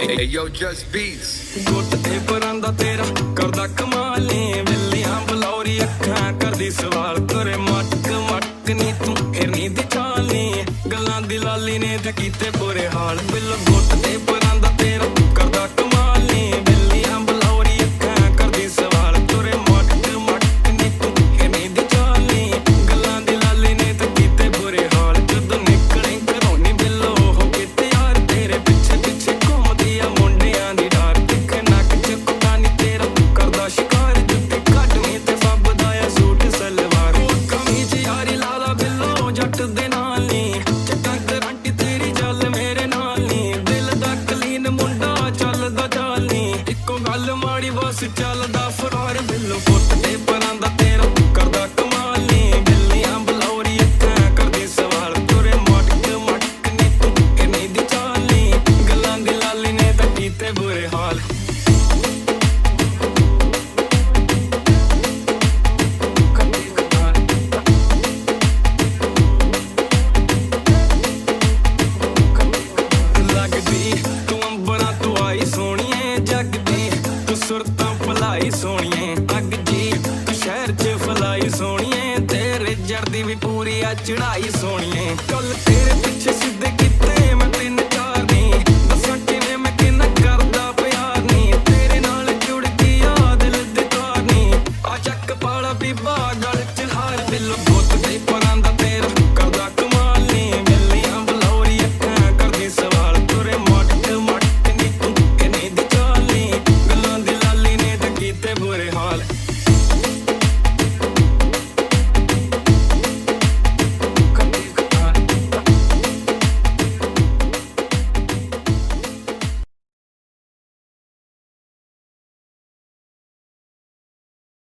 Hey, yo, just beats. ਗੁੱਟ ਤੇ ਪਰਾਂਦਾ ਤੇਰਾ ਕਰਦਾ ਕਮਾਲੇ ਵੇਲੀਆਂ ਬਲੌਰੀ ਅੱਖਾਂ ਕਰਦੀ ਸਵਾਲ। ਕਰੇ ਮਟਕ ਮਟਕ ਨੀ ਤੂੰ ਫਿਰਨੀ ਦੀ ਚਾਲੀ ਗੱਲਾਂ ਦੀ ਲਾਲੀ ਨੇ ਤੇ ਕੀਤੇ ਬੁਰੇ ਹਾਲ। ਬਿੱਲ ਗੁੱਟ ਤੇ ਪਰਾਂਦਾ ਤੇਰਾ ਕਰਦਾ ਗੱਲ ਮਾੜੀ ਬਸ ਚੱਲਦਾ ਫਰਾਰ ਸੋਹਣੀਏ, ਅੱਗ ਜੀ ਸ਼ਹਿਰ 'ਚ ਫਲਾਈ ਸੋਹਣੀਏ, ਤੇਰੇ ਜਰਦੀ ਵੀ ਪੂਰੀ ਆ ਚੜਾਈ ਸੋਹਣੀਏ। ਕੱਲ ਤੇਰੇ ਪਿੱਛੇ ਸਿੱਧੇ ਕੀਤੇ ਮੈਂ ਤਿੰਨ ਚਾਰ ਨਹੀਂ ਦੱਸਾਂ ਕਿਵੇਂ ਮੈਂ ਕਿੰਨਾ ਕਰਦਾ ਪਿਆਰ ਨਹੀਂ ਤੇਰੇ ਨਾਲ ਜੁੜ ਗਈ ਆ ਦਿਲ ਦੀ ਤਾਰ ਨਹੀਂ ਆ ਚੱਕ ਪਾਲਾ ਬੀਬਾ, ਗਲ 'ਚ ਹਾਰ ਦਿਲ